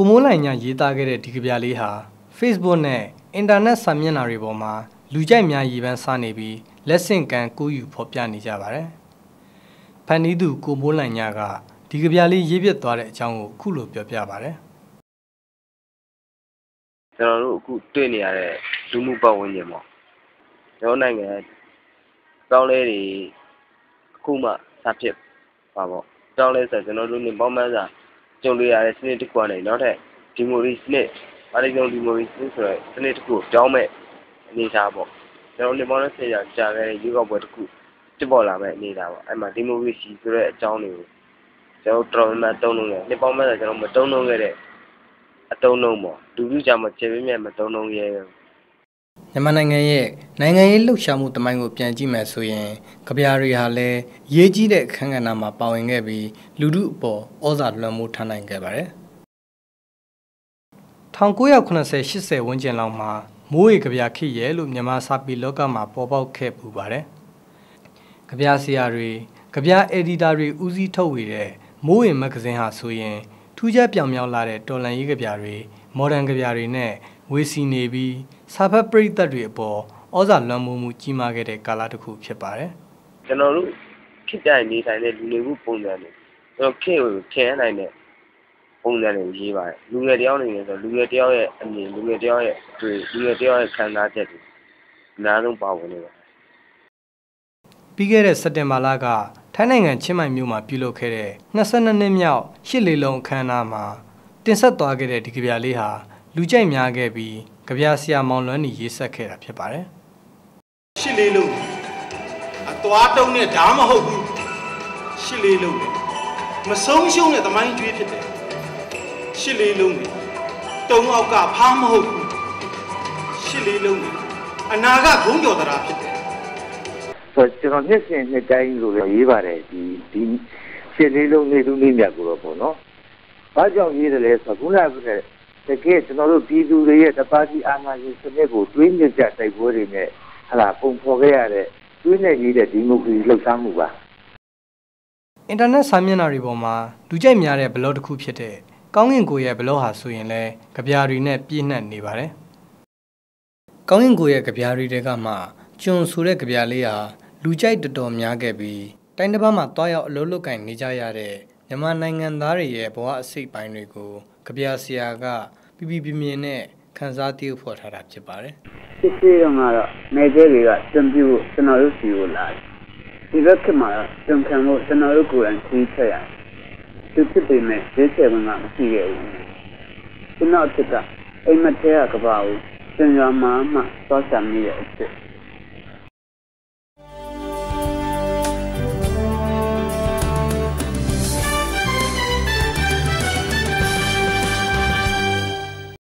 ကိုမိုးလိုင်ညာရေးသားခဲ့တဲ့ဒီကဗျာလေးဟာ Facebook နဲ့အင်တာနက်စာမျက်နှာတွေပေါ်မှာလူကြိုက်များရည်ပန်းစားနေပြီးလက်ဆင့်ကမ်းကိုယူဖော်ပြနေကြပါတယ်။ဖန်နီးသူကိုမိုးလိုင်ညာကဒီကဗျာလေးရေးပြသွားတဲ့အကြောင်းကိုအခုလိုပြောပြပါတယ်။ကျွန်တော်တို့အခုတွေ့နေရတဲ့လူမှုပတ်ဝန်းကျင်ပေါ့။ကျွန်တော်နိုင်ငံတောင်းလဲတွေအခုမှစဖြစ်ပါပေါ့။တောင်းလဲဆိုကျွန်တော်တို့နေပေါင်းမှန်းစာ ကြုံတွေ့ရတဲ့စနစ်တစ်ခုနဲ့နောက်ထပ်ဒီမိုရီစနစ်အားလုံးဒီမိုရီစနစ်ဆိုတဲ့စနစ်တစ်ခုကြောင်းမဲ့အနေထားပေါ့ကျွန်တော်နေပေါင်းနဲ့ဆရာကြာခဲ့တဲ့ရွေးကောက်ပွဲတစ်ခုဖြစ်ပေါ်လာမဲ့အနေထားပေါ့အဲ့မှာဒီမိုကရေစီဆိုတဲ့အကြောင်းတွေကိုကျွန်တော်တော်တော်များတုံးလုံးခဲ့နှစ်ပေါင်းမဲ့ကျွန်တော်မတုံးလုံးခဲ့တဲ့အတုံးလုံးပေါ့လူလူကြမှာခြေပြင်းမြတ်မတုံးလုံးရဲ မြန်မာနိုင်ငံရဲ့နိုင်ငံရေးလှုပ်ရှားမှုတမိုင်းကိုပြန်ကြည့်မယ်ဆိုရင်ကြပြားတွေဟာလည်းရေးကြီးတဲ့အခန်းကဏ္ဍမှာပါဝင်ခဲ့ပြီးလူမှုအပေါ်ဩဇာလွှမ်းမိုးထားနိုင်ခဲ့ပါတယ်1980-80ဝန်းကျင်လောက်မှာမိုးရေကြပြားခိရဲလို့မြန်မာစာပေလောကမှာပေါ်ပေါက်ခဲ့ပူပါတယ်ကြပြားဆရာတွေကြပြားအက်ဒီတာတွေဦးစီးထုတ်ဝေတဲ့မိုးရေမဂ္ဂဇင်းဟာဆိုရင်ထူးခြားပြောင်မြောက်လာတဲ့တော်လန်ရေးကြပြားတွေမော်ဒန်ကြပြားတွေနဲ့ဝေစီနေပြီး စာဖတ်ပရိသတ်တွေအပေါ်ဩဇာလွှမ်းမိုးမှုကြီးမားခဲ့တဲ့ကာလတစ်ခုဖြစ်ပါတယ်ကျွန်တော်တို့ခေတ်တိုင်းနေထိုင်တဲ့လူနေမှုပုံစံတွေကျွန်တော်ခေတ်ကိုထင်နိုင်တဲ့ပုံစံတွေရေးပါတယ်လူငယ်တယောက်နေနေဆိုလူငယ်တယောက်ရဲ့အမြင်လူငယ်တယောက်ရဲ့အတွေ့လူငယ်တယောက်ရဲ့ခံစားချက်တွေအများဆုံးပါဝင်နေပါတယ်ပြီးခဲ့တဲ့စက်တင်ဘာလကထိုင်းနိုင်ငံချင်းမိုင်မြို့မှာပြုလုပ်ခဲ့တဲ့22နှစ်မြောက်ရှစ်လေးလုံးအခမ်းအနားမှာတင်ဆက်သွားခဲ့တဲ့ဒီကဗျာလေးဟာလူကြိုက်များခဲ့ပြီး ကြပြဆရာမောင်လွန်းနေရေးဆက်ခဲ့တာဖြစ်ပါတယ်ရှစ်လေးလုံးအသွားတုံးနဲ့ဓာမဟုတ်ဘူးရှစ်လေးလုံးမဆုံးရှုံးတဲ့သမိုင်းကျွေးဖြစ်တယ်ရှစ်လေးလုံးတုံးအောက်ကဖားမဟုတ်ဘူးရှစ်လေးလုံးအနာကဂုံးကြော်တရာဖြစ်တယ်ဆိုတော့ကျွန်တော်နှစ်စဉ်နှစ်တိုင်းလို့လည်းရေးပါတယ်ဒီဒီရှစ်လေးလုံးနေသူနေမြတ်ကိုတော့ပေါ့နော်ဘာကြောင့်ရေးတယ်လဲဆိုတော့ခုနက တကယ်ကျွန်တော်တို့ပြည်သူတွေရဲ့တပါတီအာဏာရှင်စနစ်ကိုတွေးမြစ်ကြတိုက်ပွဲတွေနဲ့ဟလာပုံဖော်ခဲ့ရတဲ့တွေးနေကြီးတဲ့ဒီမိုကရေစီလှုပ်ရှားမှုပါအင်တာနက်စာမျက်နှာတွေပေါ်မှာလူကြိုက်များတဲ့ဘလော့တစ်ခုဖြစ်တဲ့ကောင်းကင်ကိုရဲ့ဘလော့ဟာဆိုရင်လည်းကြပြားတွေနဲ့ပြည့်နှက်နေပါတယ်ကောင်းကင်ကိုရဲ့ကြပြားတွေတဲကမှကျွန်ဆိုတဲ့ကြပြားလေးဟာလူကြိုက်တော်တော်များခဲ့ပြီးတိုင်းတစ်ပတ်မှာတွားရောက်အလုပ်လုပ်ကင်နေကြရတဲ့ မြန်မာနိုင်ငံသားတွေရဲ့ဘဝအစိတ်ပိုင်းတွေကိုကြပြဆရာကပြပြပြမြင်နဲ့ခန်းစားတည်ဖို့ထားတာဖြစ်ပါတယ်။စစ်စစ်တော့ကတော့နေကျဲတွေကစံပြူကျွန်တော်တို့စီကိုလာတယ်။ဒီဘက်ကမှာစံခံဖို့ကျွန်တော်တို့ကိုယ်တိုင်သိချက်ရတယ်။သူဖြစ်ပေမဲ့ဈေးချယ်ကမရှိခဲ့ဘူး။ကျွန်တော်အစ်ကအိမ်မထဲကကဘာကိုစင်ရမှာမှသွားချမိတဲ့အစ်